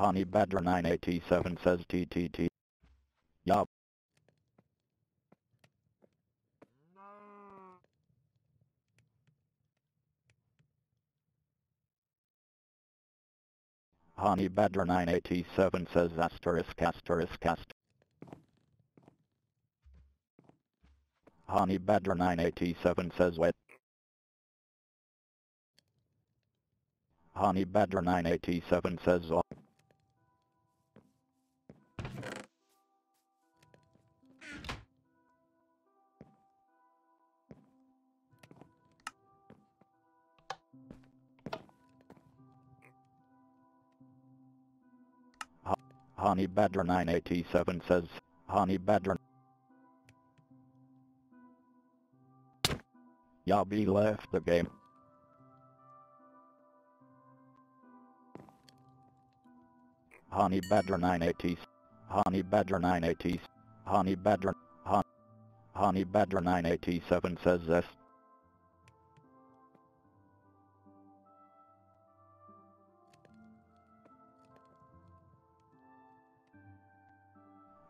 Honey Badger 987 says TTT. Yup. Honey Badger 987 says asterisk asterisk asterisk. Honey Badger 987 says wet. Honey Badger 987 says oh. Honey Badger 987 says Honey Badger Yabi left the game. Honey Badger 980 Honey Badger 980 Honey Badger Hon Honey Badger 987 says this.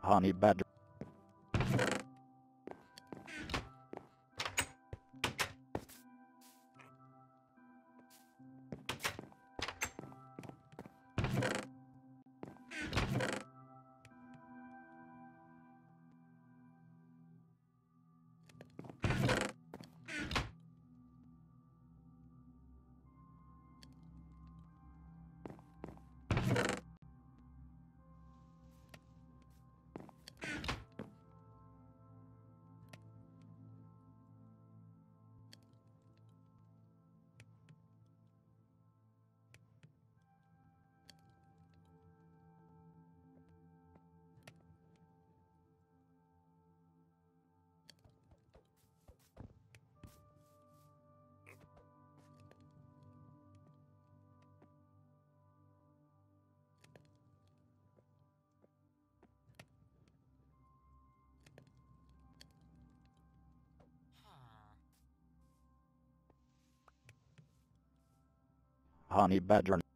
Honey Badger Honey Badger.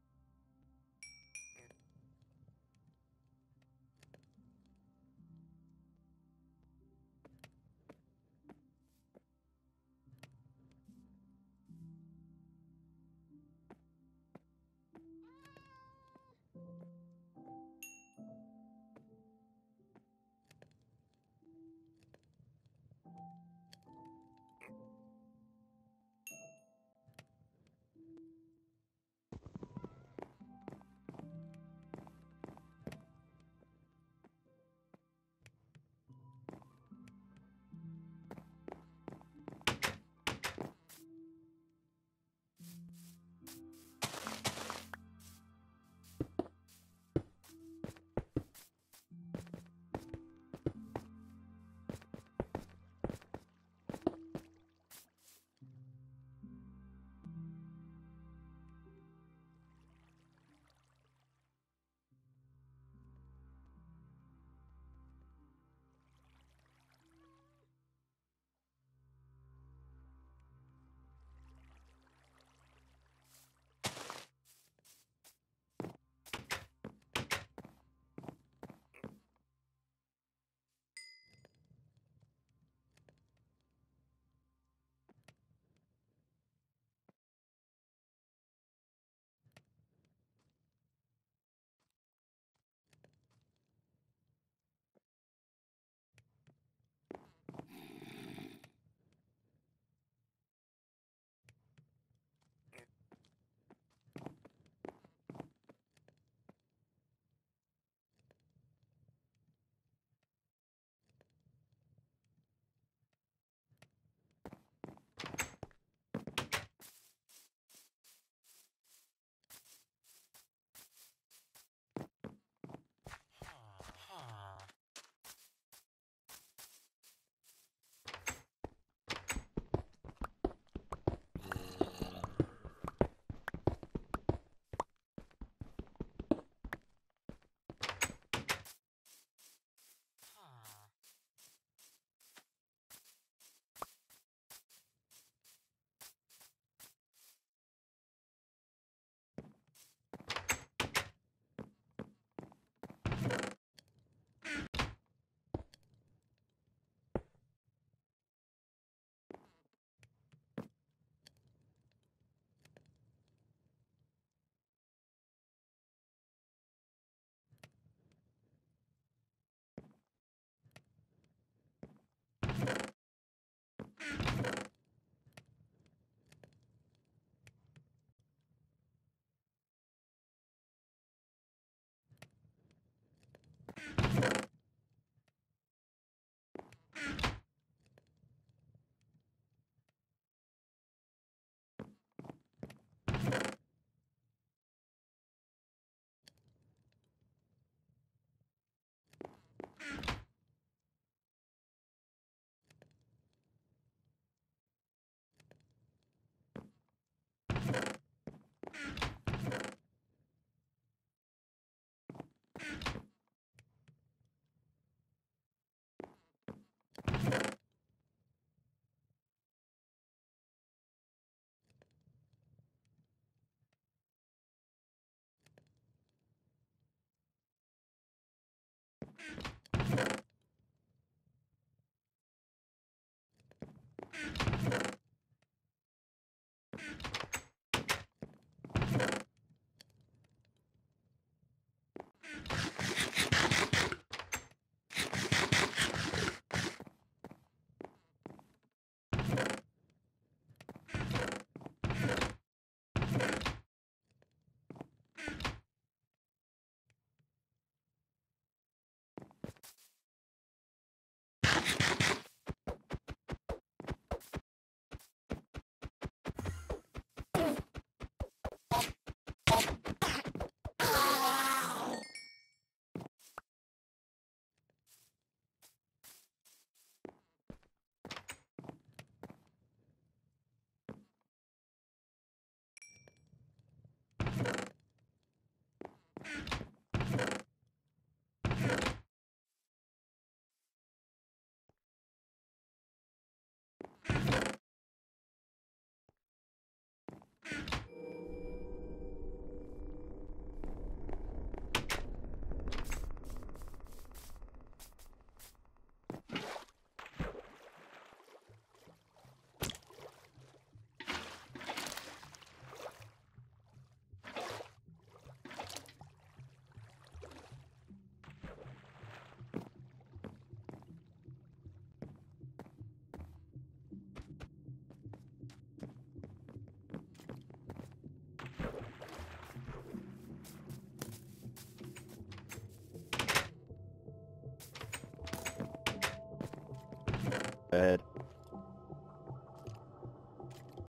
Ow. Ahead.